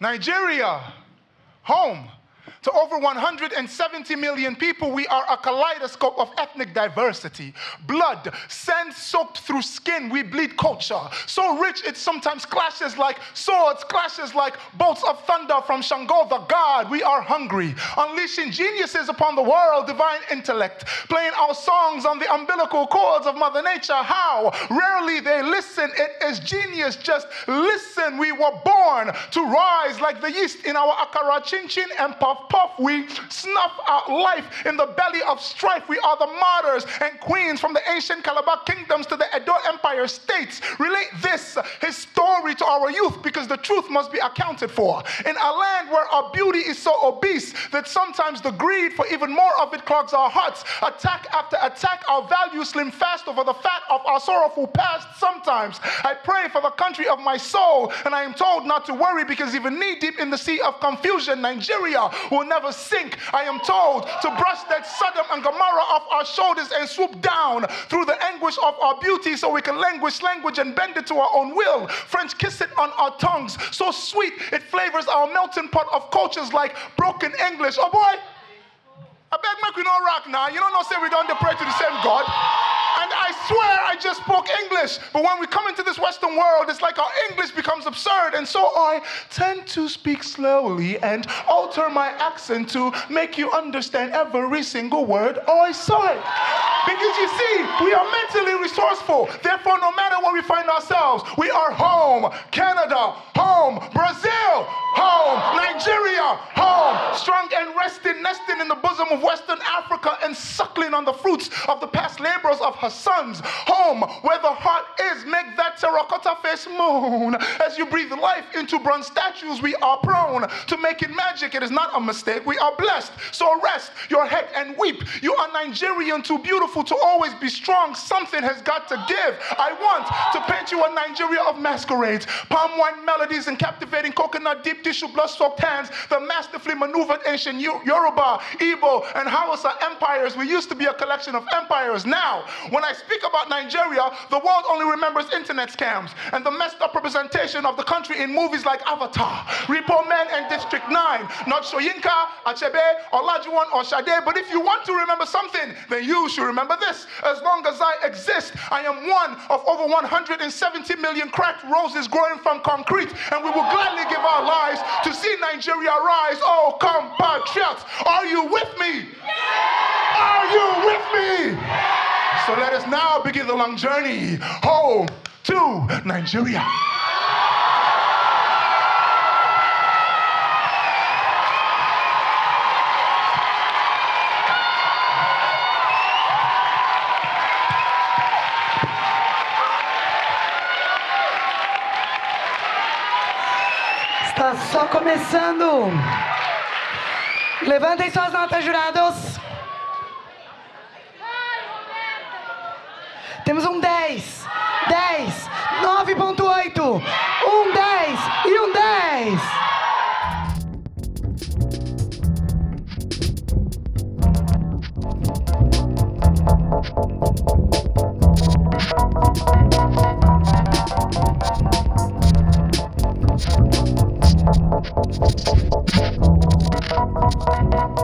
Nigeria, home to over 170 million people, we are a kaleidoscope of ethnic diversity. Blood, sand soaked through skin, we bleed culture. So rich it sometimes clashes like swords, clashes like bolts of thunder from Shango the god. We are hungry, unleashing geniuses upon the world, divine intellect, playing our songs on the umbilical cords of Mother Nature. How? Rarely they listen. It is genius. Just listen. We were born to rise like the yeast in our akara chin chin and puff puff we snuff out life in the belly of strife. We are the martyrs and queens from the ancient Calabar kingdoms to the Edo Empire states. Relate this, his story to our youth because the truth must be accounted for. In a land where our beauty is so obese that sometimes the greed for even more of it clogs our hearts. Attack after attack, our values slim fast over the fat of our sorrowful past. Sometimes I pray for the country of my soul, and I am told not to worry because even knee deep in the sea of confusion, Nigeria will never sink. I am told to brush that Sodom and Gomorrah off our shoulders and swoop down through the anguish of our beauty so we can languish language and bend it to our own will. French kiss it on our tongues, so sweet it flavors our melting pot of cultures like broken English. Oh boy, I beg make we no rock now. You don't know say we don't pray to the same God. And I swear I just spoke English. But when we come into this Western world, it's like our English becomes absurd. And so I tend to speak slowly and alter my accent to make you understand every single word I say. Because you see, we are mentally resourceful. Therefore, no matter where we find ourselves, we are home. Canada, home. Brazil, nesting in the bosom of Western Africa and suckling on the fruits of the past labors of her sons. Home, where the heart is, make that terracotta face moon. As you breathe life into bronze statues, we are prone to making magic. It is not a mistake. We are blessed. So rest your head and weep. You are Nigerian, too beautiful to always be strong. Something has got to give. I want to paint you a Nigeria of masquerades, palm wine melodies, and captivating coconut deep tissue blood soaked hands. The masterfully maneuvered ancient Yoruba, Igbo, and Hausa empires. We used to be a collection of empires. Now, when I speak about Nigeria, the world only remembers internet scams and the messed up representation of the country in movies like Avatar, Repo Man, and District 9. Not Soyinka, Achebe, Olajuwon, or Sade. But if you want to remember something, then you should remember this. As long as I exist, I am one of over 170 million cracked roses growing from concrete, and we will gladly give our lives to see Nigeria rise. Oh, compatriots, are you with me? Are you with me? So let us now begin the long journey home to Nigeria. Está só começando. Levantem suas notas, jurados. Temos um 10, 10, 9.8, um 10 e um 10. Thank